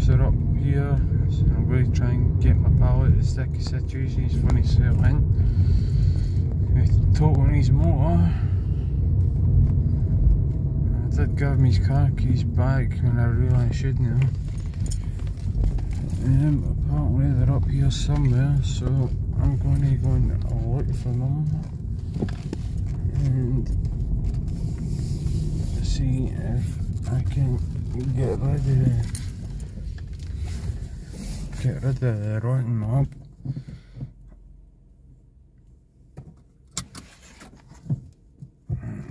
lamps are up here, so I'm going to try and get my pal out of the sticky situation. He's funny settle in. He's totaling his motor. I did give him his car keys back when I realised I shouldn't have. Um, apparently they're up here somewhere, so I'm going to go and look for them and see if I can get rid of the get rid of the rotten mob.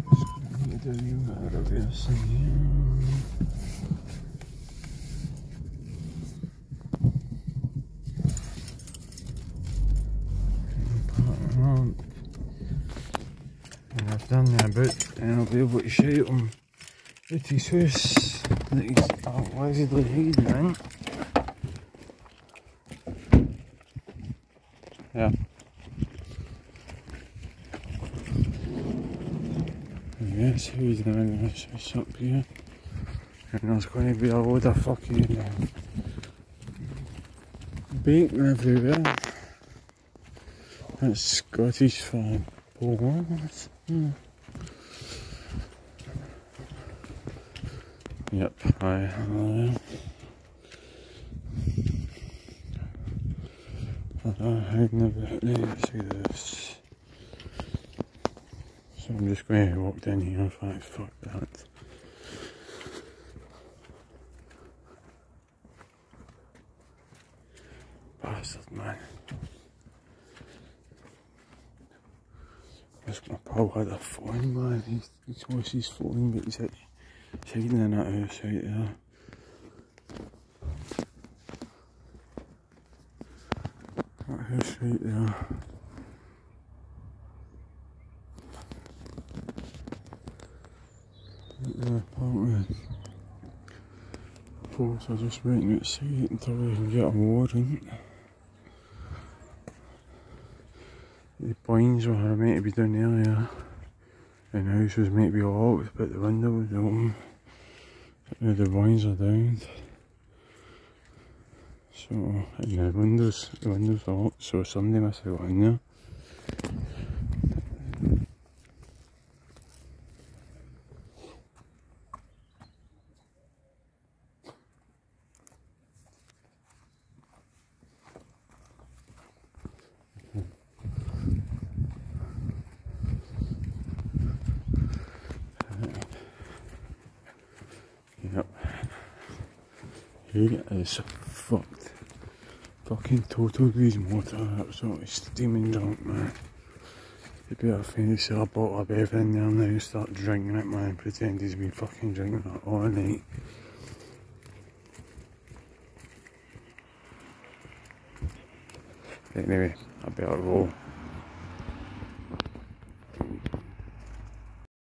Just gonna do out of this here. And I've done that bit, and I'll be able to show him at his house that he's allegedly hiding in. Yeah. Yes, who's in this house up here? And there's going to be a load of fucking bacon everywhere. That's Scottish farm. Hmm. Yep, I am. Uh, I've never let's see this. So I'm just going to walk down here. In fact, fuck that. Bastard man. This my pal had a phone man. He's he's lost his phone, but he's, he's hiding in that right there. House right there. Right apparently. Folks are just waiting outside until we can get a warrant. The blinds were meant to be down earlier. And the house was meant to be locked, but the window was open. Now the blinds are down. So, and the windows, the windows are locked, so somebody He is fucked. Fucking total grease motor, absolutely steaming drunk, man. You better finish a bottle of everything there now and start drinking it, man. Pretend he's been fucking drinking it all night. Anyway, I better roll.